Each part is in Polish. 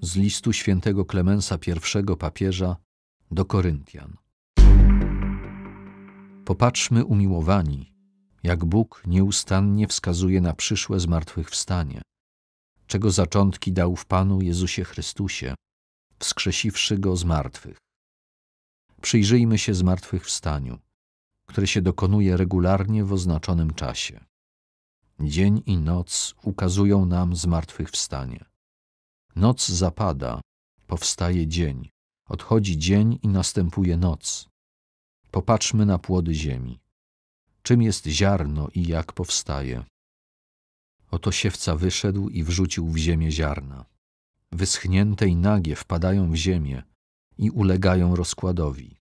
z listu świętego Klemensa I papieża do Koryntian. Popatrzmy umiłowani, jak Bóg nieustannie wskazuje na przyszłe zmartwychwstanie, czego zaczątki dał w Panu Jezusie Chrystusie, wskrzesiwszy Go z martwych. Przyjrzyjmy się zmartwychwstaniu, które się dokonuje regularnie w oznaczonym czasie. Dzień i noc ukazują nam zmartwychwstanie. Noc zapada, powstaje dzień, odchodzi dzień i następuje noc. Popatrzmy na płody ziemi. Czym jest ziarno i jak powstaje? Oto siewca wyszedł i wrzucił w ziemię ziarna. Wyschnięte i nagie wpadają w ziemię i ulegają rozkładowi.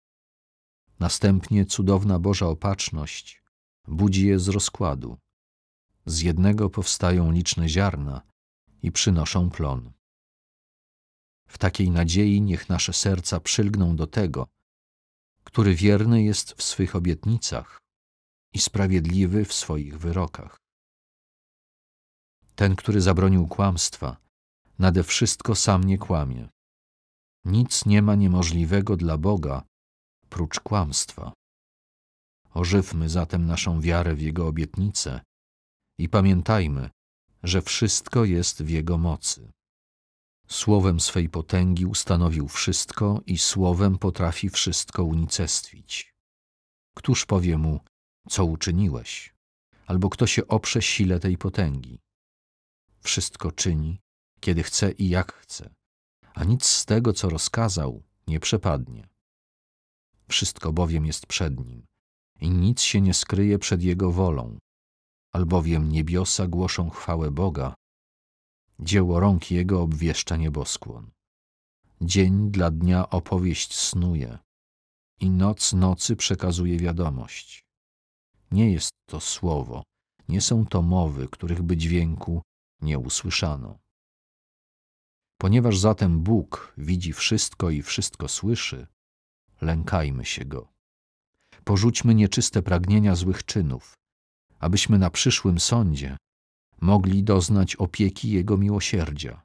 Następnie cudowna Boża opatrzność budzi je z rozkładu. Z jednego powstają liczne ziarna i przynoszą plon. W takiej nadziei niech nasze serca przylgną do tego, który wierny jest w swych obietnicach i sprawiedliwy w swoich wyrokach. Ten, który zabronił kłamstwa, nade wszystko sam nie kłamie. Nic nie ma niemożliwego dla Boga prócz kłamstwa. Ożywmy zatem naszą wiarę w Jego obietnice i pamiętajmy, że wszystko jest w Jego mocy. Słowem swej potęgi ustanowił wszystko i słowem potrafi wszystko unicestwić. Któż powie mu, co uczyniłeś, albo kto się oprze sile tej potęgi? Wszystko czyni, kiedy chce i jak chce, a nic z tego, co rozkazał, nie przepadnie. Wszystko bowiem jest przed nim i nic się nie skryje przed jego wolą, albowiem niebiosa głoszą chwałę Boga, dzieło rąk Jego obwieszcza nieboskłon. Dzień dla dnia opowieść snuje i noc nocy przekazuje wiadomość. Nie jest to słowo, nie są to mowy, których by dźwięku nie usłyszano. Ponieważ zatem Bóg widzi wszystko i wszystko słyszy, lękajmy się Go. Porzućmy nieczyste pragnienia złych czynów, abyśmy na przyszłym sądzie mogli doznać opieki Jego miłosierdzia.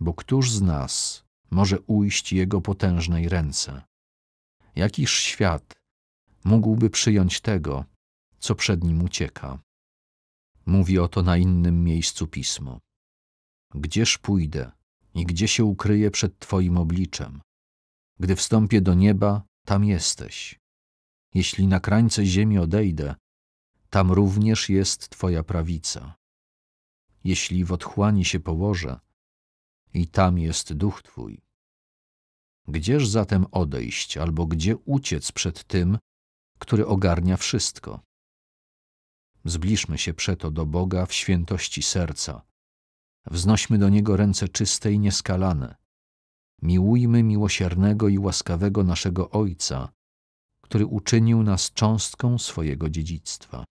Bo któż z nas może ujść Jego potężnej ręce? Jakiż świat mógłby przyjąć tego, co przed nim ucieka? Mówi oto na innym miejscu pismo. Gdzież pójdę i gdzie się ukryję przed Twoim obliczem? Gdy wstąpię do nieba, tam jesteś. Jeśli na krańce ziemi odejdę, tam również jest Twoja prawica. Jeśli w otchłani się położę, i tam jest duch Twój. Gdzież zatem odejść, albo gdzie uciec przed tym, który ogarnia wszystko? Zbliżmy się przeto do Boga w świętości serca. Wznośmy do Niego ręce czyste i nieskalane. Miłujmy miłosiernego i łaskawego naszego Ojca, który uczynił nas cząstką swojego dziedzictwa.